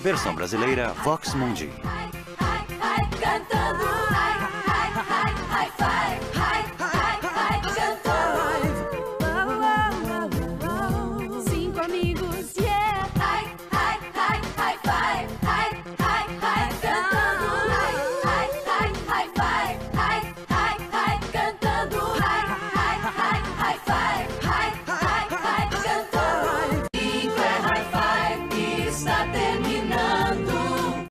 Versão brasileira Vox Mundi. then you know.